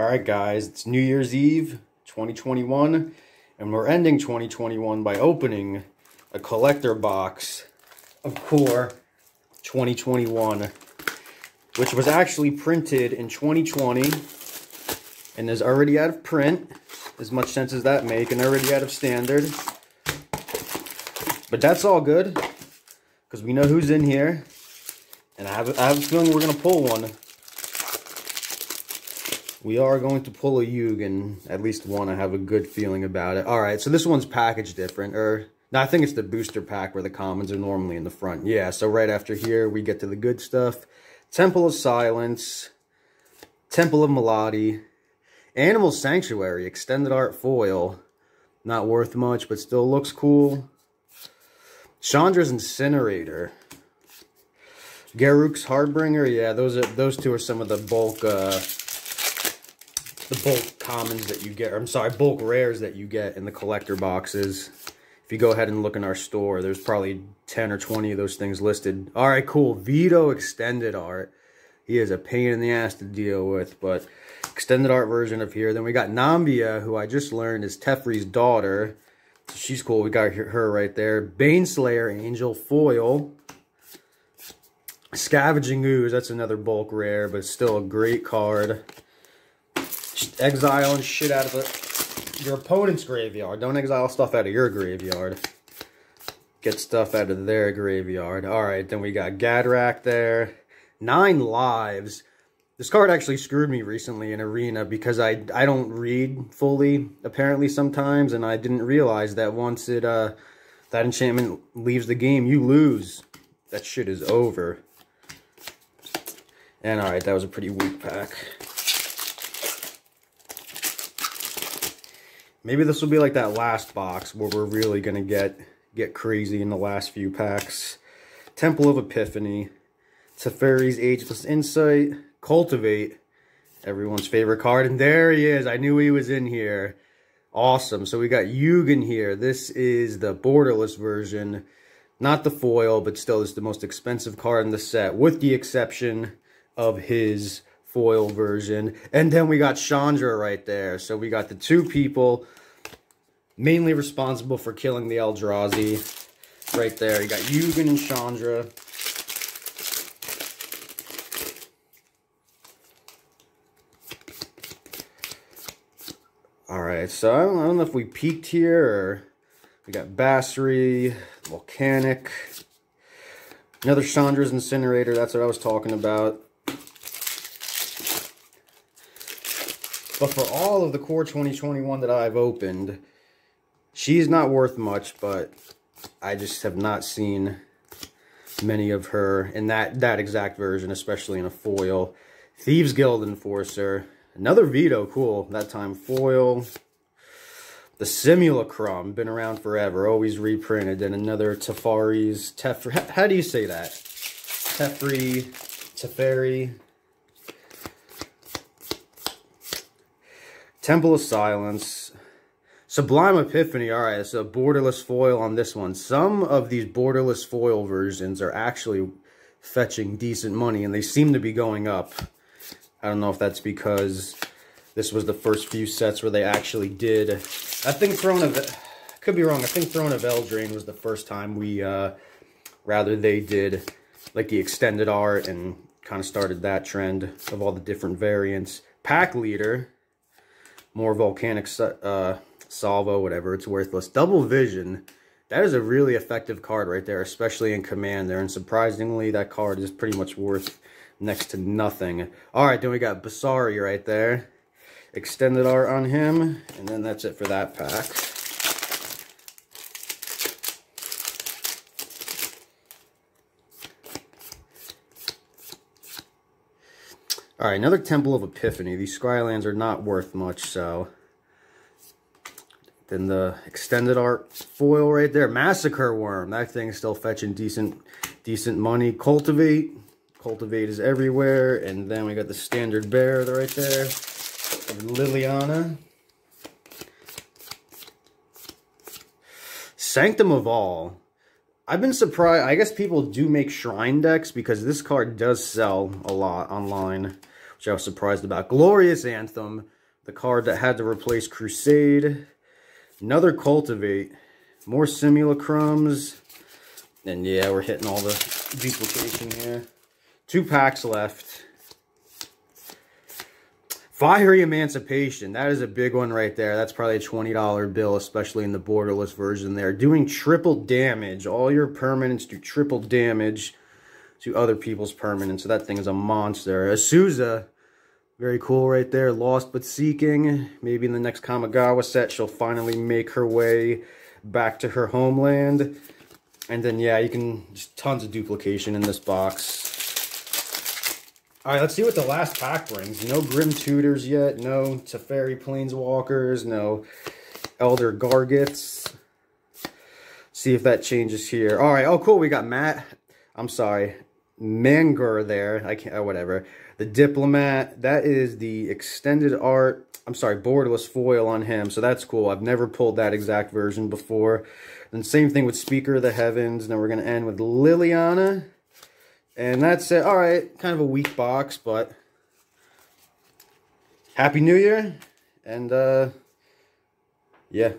All right, guys, it's New Year's Eve 2021, and we're ending 2021 by opening a collector box of Core 2021, which was actually printed in 2020 and is already out of print, as much sense as that make, and already out of standard. But that's all good, because we know who's in here, and I have, I have a feeling we're going to pull one we are going to pull a Ugin, at least one. I have a good feeling about it. All right, so this one's packaged different. Or, no, I think it's the booster pack where the commons are normally in the front. Yeah, so right after here, we get to the good stuff. Temple of Silence, Temple of Melody, Animal Sanctuary, Extended Art Foil. Not worth much, but still looks cool. Chandra's Incinerator. Garruk's Harbinger, yeah, those are those two are some of the bulk uh, the bulk commons that you get, I'm sorry, bulk rares that you get in the collector boxes. If you go ahead and look in our store, there's probably 10 or 20 of those things listed. All right, cool. Vito Extended Art. He is a pain in the ass to deal with, but extended art version of here. Then we got Niambi, who I just learned is Teferi's daughter. she's cool. We got her right there. Baneslayer Angel Foil. Scavenging Ooze, that's another bulk rare, but still a great card exiling shit out of the, your opponent's graveyard. Don't exile stuff out of your graveyard. Get stuff out of their graveyard. All right, then we got Gadrak there. Nine lives. This card actually screwed me recently in Arena because I, I don't read fully, apparently, sometimes, and I didn't realize that once it uh that enchantment leaves the game, you lose. That shit is over. And alright, that was a pretty weak pack. Maybe this will be like that last box where we're really going to get get crazy in the last few packs. Temple of Epiphany, Teferi's Ageless Insight, Cultivate, everyone's favorite card. And there he is. I knew he was in here. Awesome. So we got Ugin here. This is the borderless version. Not the foil, but still is the most expensive card in the set, with the exception of his foil version. And then we got Chandra right there. So we got the two people mainly responsible for killing the Eldrazi right there. You got Ugin and Chandra. Alright, so I don't, know if we peaked here or we got Basri, Volcanic, another Chandra's Incinerator, that's what I was talking about. But for all of the Core 2021 that I've opened, she's not worth much, but I just have not seen many of her in that, that exact version, especially in a foil. Thieves Guild Enforcer. Another Vito, cool. That time foil. The Simulacrum, been around forever, always reprinted. And another Tefari's, Tefri. how, do you say that? Tefri, Teferi, Temple of Silence. Sublime Epiphany. All right, it's a borderless foil on this one. Some of these borderless foil versions are actually fetching decent money, and they seem to be going up. I don't know if that's because this was the first few sets where they actually did. I think Throne of... Could be wrong. I think Throne of Eldraine was the first time we... Uh, rather, they did like the extended art and kind of started that trend of all the different variants. Pack Leader more volcanic uh, salvo, whatever, it's worthless. Double vision, that is a really effective card right there, especially in commander. And surprisingly, that card is pretty much worth next to nothing. All right, then we got Basari right there. Extended art on him, and then that's it for that pack. All right, another Temple of Epiphany. These Skylands are not worth much, so... Then the extended art foil right there. Massacre Worm. That thing's still fetching decent decent money. Cultivate. Cultivate is everywhere. And then we got the standard bear right there. Liliana. Sanctum of All. I've been surprised. I guess people do make shrine decks because this card does sell a lot online which I was surprised about. Glorious Anthem, the card that had to replace Crusade. Another Cultivate. More Simulacrums. And yeah, we're hitting all the duplication here. Two packs left. Fiery Emancipation. That is a big one right there. That's probably a $20 bill, especially in the borderless version there. Doing triple damage. All your permanents do triple damage to other people's permanents. So that thing is a monster. Azusa. Very cool right there. Lost but Seeking. Maybe in the next Kamigawa set, she'll finally make her way back to her homeland. And then, yeah, you can... Just tons of duplication in this box. All right, let's see what the last pack brings. No Grim Tutors yet. No Teferi Planeswalkers. No Elder Gargaroths. See if that changes here. All right. Oh, cool. We got Matt. I'm sorry. Mangur there. I can't, oh, whatever. The Diplomat. That is the extended art. I'm sorry, borderless foil on him. So that's cool. I've never pulled that exact version before. And same thing with Speaker of the Heavens. Now we're going to end with Liliana. And that's it. All right, kind of a weak box, but Happy New Year. And, uh, yeah.